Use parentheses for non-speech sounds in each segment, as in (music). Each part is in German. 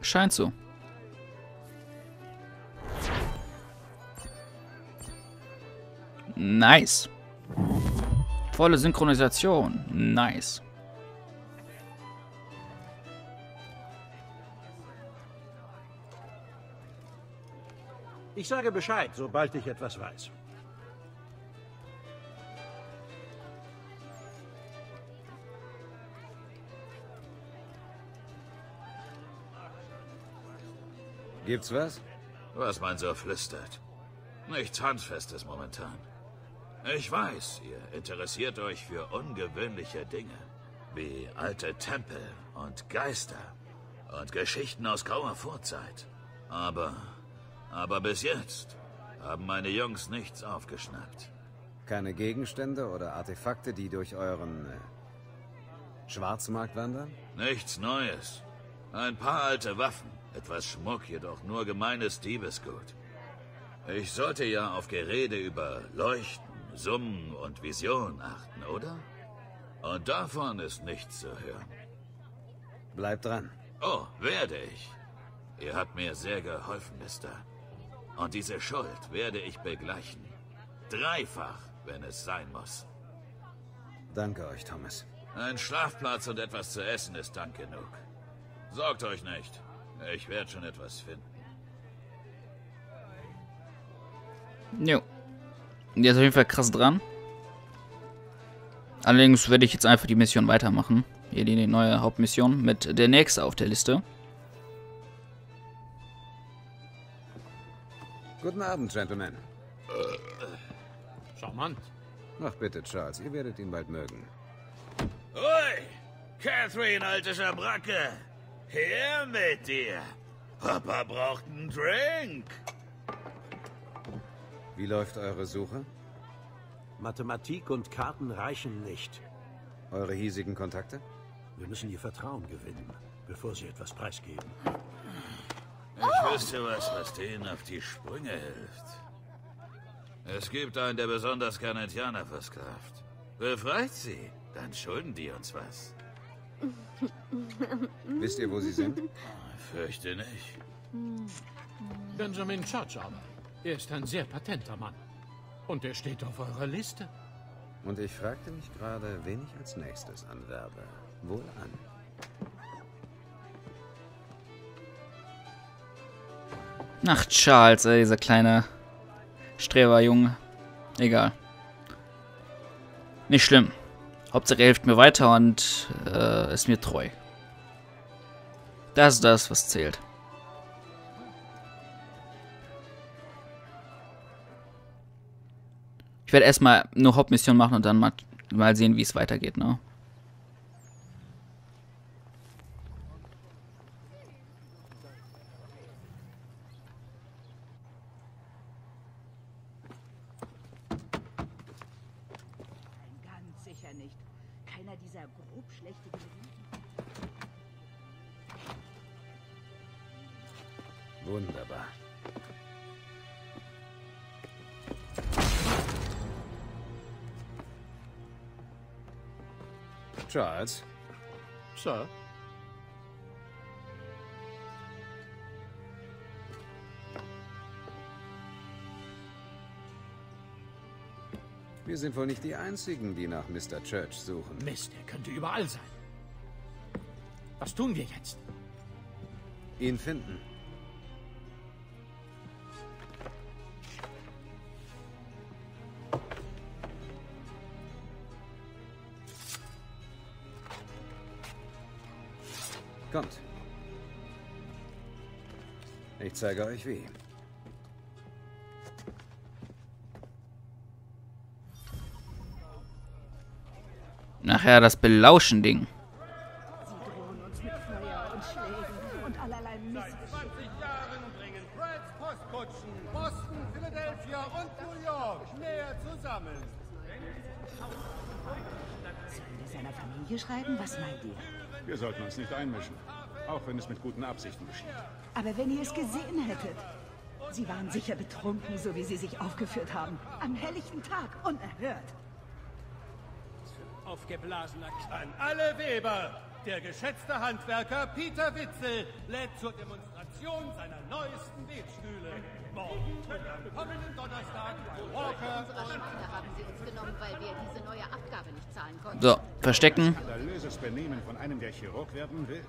Scheint so. Nice. Volle Synchronisation. Nice. Ich sage Bescheid, sobald ich etwas weiß. Gibt's was? Was man so flüstert. Nichts Handfestes momentan. Ich weiß, ihr interessiert euch für ungewöhnliche Dinge. Wie alte Tempel und Geister und Geschichten aus grauer Vorzeit. Aber, aber bis jetzt haben meine Jungs nichts aufgeschnappt. Keine Gegenstände oder Artefakte, die durch euren äh, Schwarzmarkt wandern? Nichts Neues. Ein paar alte Waffen, etwas Schmuck, jedoch nur gemeines Diebesgut. Ich sollte ja auf Gerede über Leuchten, Summen und Vision achten, oder? Und davon ist nichts zu hören. Bleibt dran. Oh, werde ich. Ihr habt mir sehr geholfen, Mister. Und diese Schuld werde ich begleichen. Dreifach, wenn es sein muss. Danke euch, Thomas. Ein Schlafplatz und etwas zu essen ist Dank genug. Sorgt euch nicht. Ich werde schon etwas finden. Jo. Der ist auf jeden Fall krass dran. Allerdings werde ich jetzt einfach die Mission weitermachen. Hier die neue Hauptmission mit der nächste auf der Liste. Guten Abend, Gentlemen. Charmant. Ach bitte, Charles, ihr werdet ihn bald mögen. Ui! Catherine, alte Schabracke! Her mit dir! Papa braucht einen Drink! Wie läuft eure Suche? Mathematik und Karten reichen nicht. Eure hiesigen Kontakte? Wir müssen ihr Vertrauen gewinnen, bevor sie etwas preisgeben. Ich wüsste was, was denen auf die Sprünge hilft. Es gibt einen, der besonders gerne Indianer versklavt. Befreit sie, dann schulden die uns was. Wisst ihr, wo sie sind? Fürchte nicht. Benjamin Church aber. Er ist ein sehr patenter Mann. Und er steht auf eurer Liste. Und ich fragte mich gerade, wen ich als nächstes anwerbe. Wohl an. Ach, Charles, ey, dieser kleine Streberjunge. Egal. Nicht schlimm. Hauptsache er hilft mir weiter und äh, ist mir treu. Das ist das, was zählt. Ich werde erstmal nur Hauptmission machen und dann mal, mal sehen, wie es weitergeht, ne? Wunderbar. Charles, Sir? wir sind wohl nicht die Einzigen, die nach Mr. Church suchen. Mist, er könnte überall sein. Was tun wir jetzt? Ihn finden. Kommt. Ich zeige euch wie. Nachher das Belauschen-Ding. Sie drohen uns mit Feuer und Schlägen und allerlei Mist. 20 Jahren bringen Preds Postkutschen Boston, Philadelphia und New York näher zusammen. Sollen wir seiner Familie schreiben? Was meint ihr? Wir sollten uns nicht einmischen. Auch wenn es mit guten Absichten geschieht. Aber wenn ihr es gesehen hättet. Sie waren sicher betrunken, so wie sie sich aufgeführt haben. Am helllichten Tag, unerhört. Aufgeblasener An alle Weber, Der geschätzte Handwerker Peter Witzel lädt zur Demonstration seiner neuesten Webstühle. Morgen und am kommenden Donnerstag bei Walker Unsere Schweine haben sie uns genommen, weil wir diese neue Abgabe nicht zahlen konnten. So, verstecken. Skandalöses Benehmen von einem, der Chirurg werden will?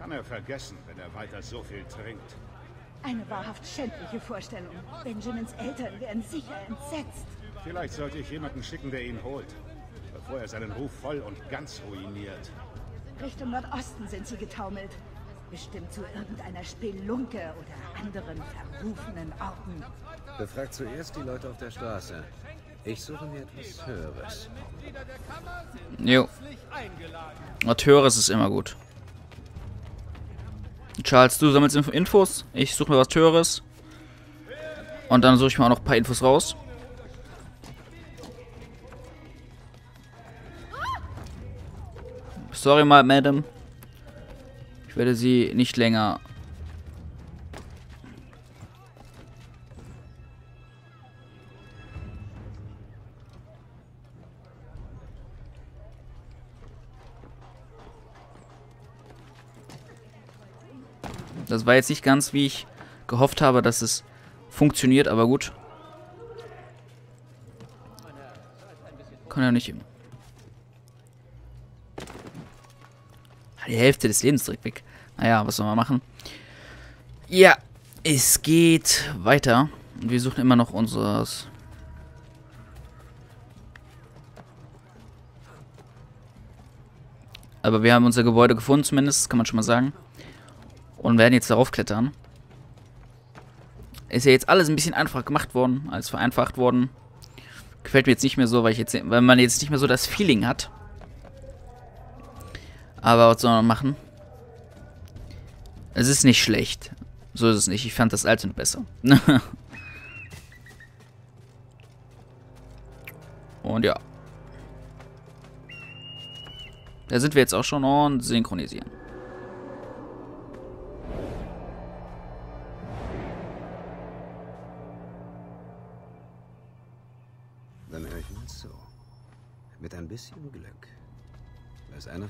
Kann er vergessen, wenn er weiter so viel trinkt. Eine wahrhaft schändliche Vorstellung. Benjamins Eltern wären sicher entsetzt. Vielleicht sollte ich jemanden schicken, der ihn holt, bevor er seinen Ruf voll und ganz ruiniert. Richtung Nordosten sind sie getaumelt. Bestimmt zu irgendeiner Spelunke oder anderen verrufenen Orten. Befragt zuerst die Leute auf der Straße. Ich suche mir etwas Höheres. Jo. Was Höheres ist immer gut. Charles, du sammelst Inf- Infos. Ich suche mir was Höheres. Und dann suche ich mir auch noch ein paar Infos raus. Sorry mal, Madam. Ich werde sie nicht länger. Das war jetzt nicht ganz, wie ich gehofft habe, dass es funktioniert, aber gut. Kann ja nicht immer. Die Hälfte des Lebens direkt weg. Naja, was soll man machen? Ja, es geht weiter. Und wir suchen immer noch unseres. Aber wir haben unser Gebäude gefunden, zumindest, kann man schon mal sagen. Und werden jetzt darauf klettern. Ist ja jetzt alles ein bisschen einfach gemacht worden, alles vereinfacht worden. Gefällt mir jetzt nicht mehr so, weil ich jetzt, weil man jetzt nicht mehr so das Feeling hat. Aber was soll man machen? Es ist nicht schlecht. So ist es nicht. Ich fand das alte besser. (laughs) Und ja. Da sind wir jetzt auch schon und synchronisieren.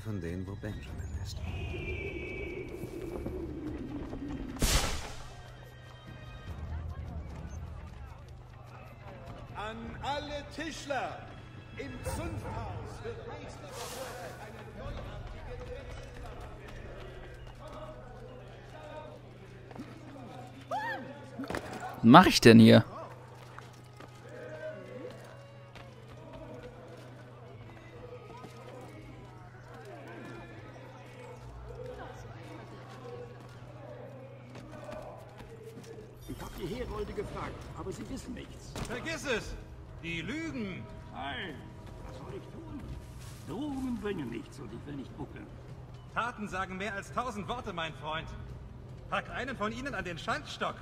Von denen, wo Benjamin ist. An alle Tischler im Zunfthaus wird nächste Woche eine neuartige Was mache ich denn hier? Will nicht buckeln. Taten sagen mehr als tausend Worte, mein Freund. Pack einen von ihnen an den Schandstock.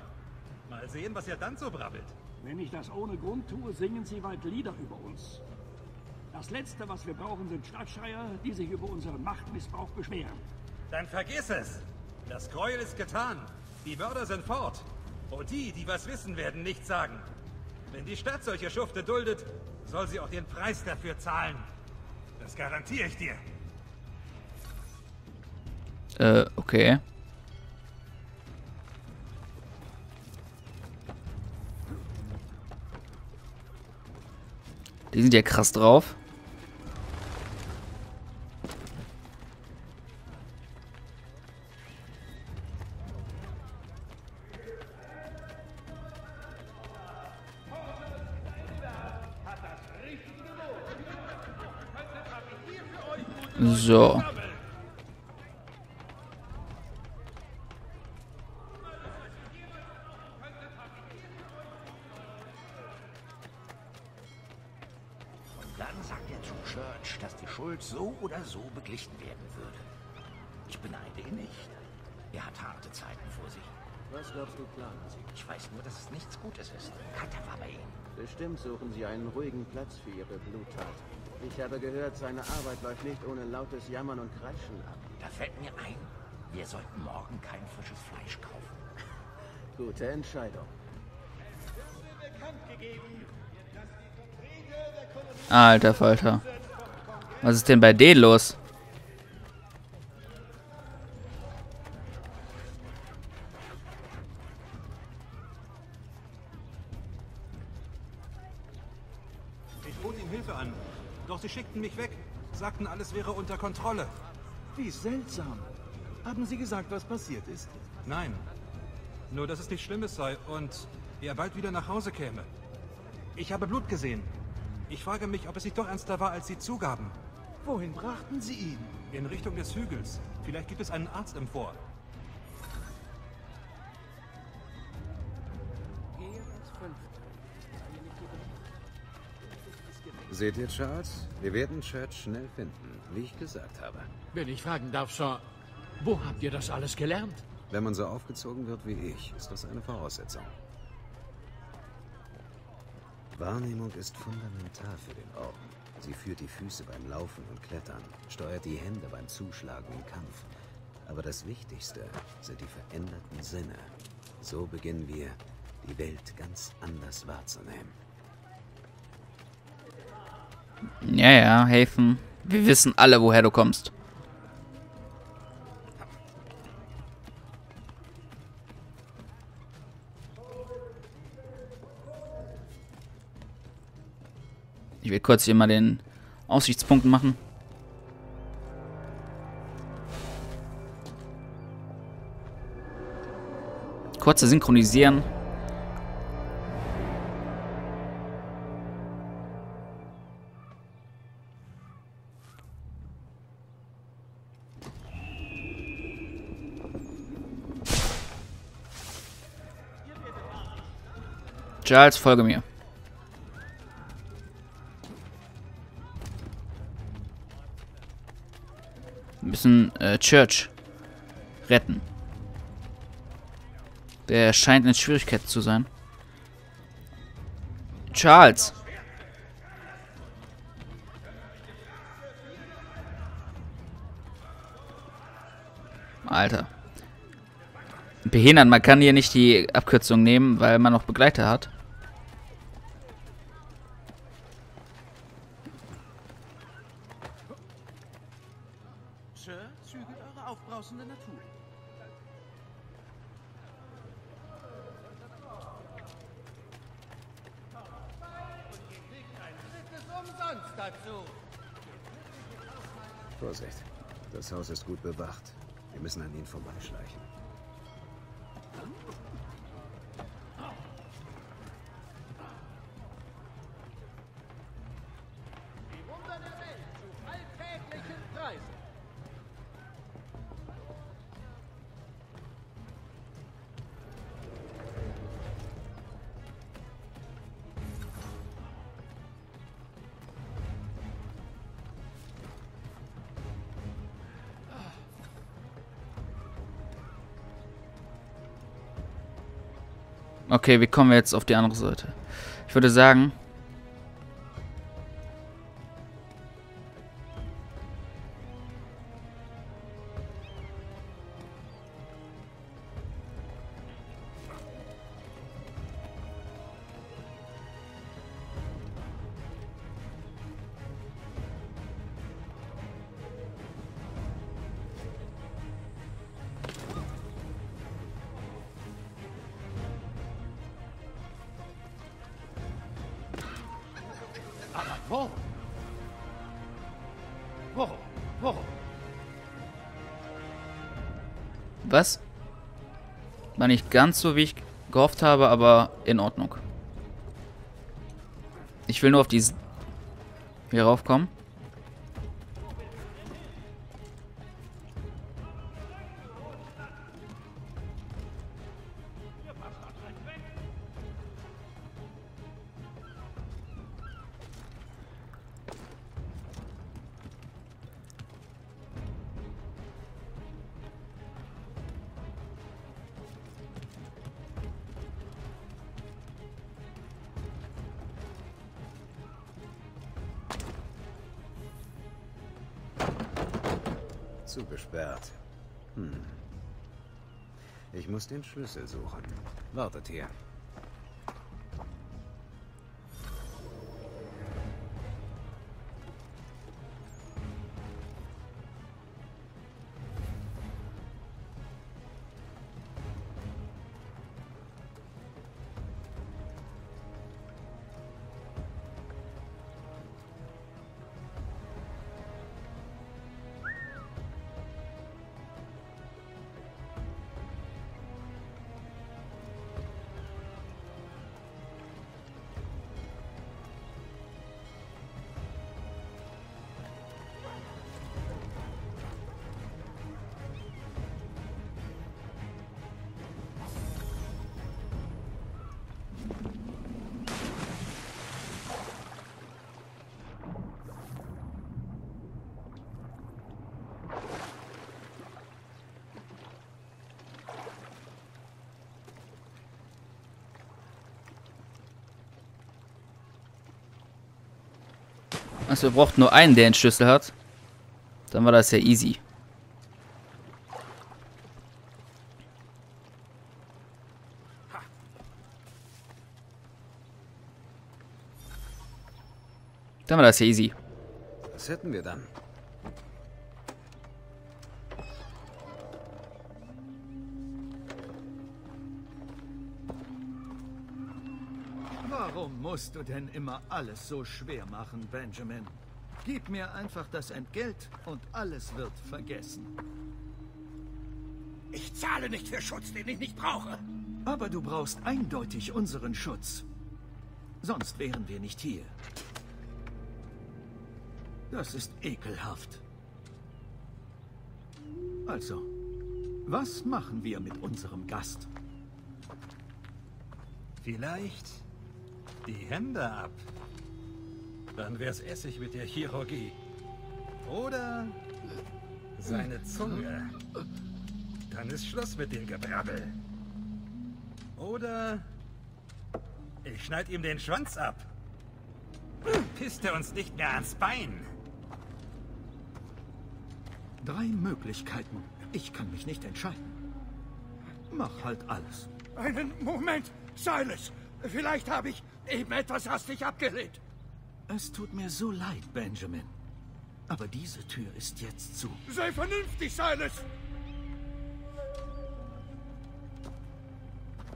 Mal sehen, was er dann so brabbelt. Wenn ich das ohne Grund tue, singen sie weit Lieder über uns. Das Letzte, was wir brauchen, sind Stadtschreier, die sich über unseren Machtmissbrauch beschweren. Dann vergiss es! Das Gräuel ist getan. Die Mörder sind fort. Und die, die was wissen, werden nichts sagen. Wenn die Stadt solche Schufte duldet, soll sie auch den Preis dafür zahlen. Das garantiere ich dir. Äh, okay. Die sind ja krass drauf. Dann sagt er zu Church, dass die Schuld so oder so beglichen werden würde. Ich beneide ihn nicht. Er hat harte Zeiten vor sich. Was glaubst du, planen Sie? Ich weiß nur, dass es nichts Gutes ist. Cutter war bei ihm. Bestimmt suchen Sie einen ruhigen Platz für Ihre Bluttat. Ich habe gehört, seine Arbeit läuft nicht ohne lautes Jammern und Kreischen ab. Da fällt mir ein, wir sollten morgen kein frisches Fleisch kaufen. Gute Entscheidung. Ah, alter Falter. Was ist denn bei denen los? Ich bot ihnen Hilfe an, doch sie schickten mich weg, sagten, alles wäre unter Kontrolle. Wie seltsam. Haben sie gesagt, was passiert ist? Nein. Nur, dass es nichts Schlimmes sei und er bald wieder nach Hause käme. Ich habe Blut gesehen. Ich frage mich, ob es nicht doch ernster war, als Sie zugaben. Wohin brachten Sie ihn? In Richtung des Hügels. Vielleicht gibt es einen Arzt im Vor. Seht ihr, Charles? Wir werden Church schnell finden, wie ich gesagt habe. Wenn ich fragen darf, Sir, wo habt ihr das alles gelernt? Wenn man so aufgezogen wird wie ich, ist das eine Voraussetzung. Wahrnehmung ist fundamental für den Orden. Sie führt die Füße beim Laufen und Klettern, steuert die Hände beim Zuschlagen im Kampf. Aber das Wichtigste sind die veränderten Sinne. So beginnen wir, die Welt ganz anders wahrzunehmen. Ja, ja, helfen. Wir wissen alle, woher du kommst. Ich will kurz hier mal den Aussichtspunkt machen. Kurze synchronisieren. Charles, folge mir. Müssen äh, Church retten. Der scheint in Schwierigkeiten zu sein. Charles. Alter. Behindert, man kann hier nicht die Abkürzung nehmen, weil man noch Begleiter hat. Vorsicht. Das Haus ist gut bewacht. Wir müssen an ihn vorbeischleichen. Die Wunder der Welt zu alltäglichen Preisen. Okay, wie kommen wir jetzt auf die andere Seite? Ich würde sagen... Wo? Wo? Wo? Was? War nicht ganz so, wie ich gehofft habe, aber in Ordnung. Ich will nur auf diesen... Hier raufkommen. Zugesperrt. Hm. Ich muss den Schlüssel suchen. Wartet hier. Also wir brauchten nur einen, der einen Schlüssel hat. Dann war das ja easy. Dann war das ja easy. Was hätten wir dann? Musst du denn immer alles so schwer machen, Benjamin? Gib mir einfach das Entgelt und alles wird vergessen. Ich zahle nicht für Schutz, den ich nicht brauche. Aber du brauchst eindeutig unseren Schutz. Sonst wären wir nicht hier. Das ist ekelhaft. Also, was machen wir mit unserem Gast? Vielleicht die Hände ab. Dann wär's Essig mit der Chirurgie. Oder seine Zunge. Dann ist Schluss mit dem Gebrabbel. Oder ich schneid ihm den Schwanz ab. Pisst er uns nicht mehr ans Bein. Drei Möglichkeiten. Ich kann mich nicht entscheiden. Mach halt alles. Einen Moment, Silas. Vielleicht habe ich eben etwas hastig abgelehnt. Es tut mir so leid, Benjamin. Aber diese Tür ist jetzt zu. Sei vernünftig, Silas.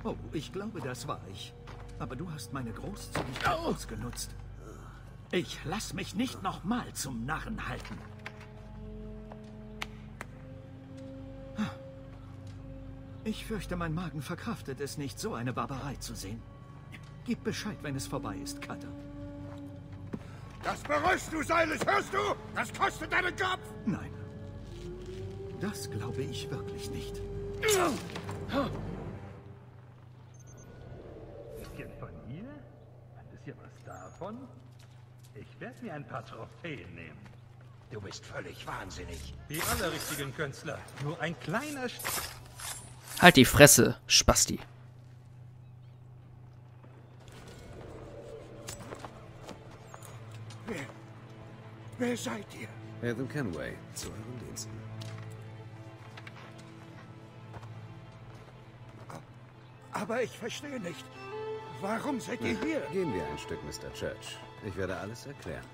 Oh, ich glaube, das war ich. Aber du hast meine Großzügigkeit ausgenutzt. Ich lass mich nicht nochmal zum Narren halten. Ich fürchte, mein Magen verkraftet es nicht, so eine Barbarei zu sehen. Gib Bescheid, wenn es vorbei ist, Cutter. Das bereust du, Silas, hörst du? Das kostet deinen Kopf. Nein. Das glaube ich wirklich nicht. Bisschen von hier? Ein bisschen was davon? Ich werde mir ein paar Trophäen nehmen. Du bist völlig wahnsinnig. Wie alle richtigen Künstler. Nur ein kleiner... St Halt die Fresse, Spasti. Wer seid ihr? Adam Kenway, zu euren Diensten. Aber ich verstehe nicht. Warum seid ihr hier? Gehen wir ein Stück, Mr. Church. Ich werde alles erklären.